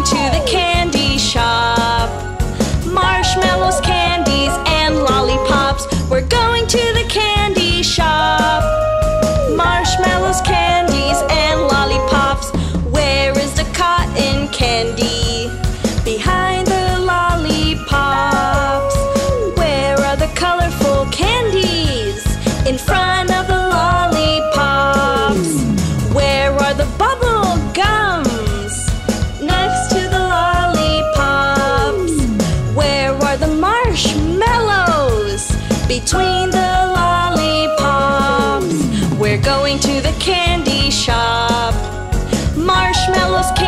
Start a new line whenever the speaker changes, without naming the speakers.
going to the candy shop. Marshmallows, candies, and lollipops. We're going to the candy shop. Marshmallows, candies, and lollipops. Where is the cotton candy? going to the candy shop. Marshmallows.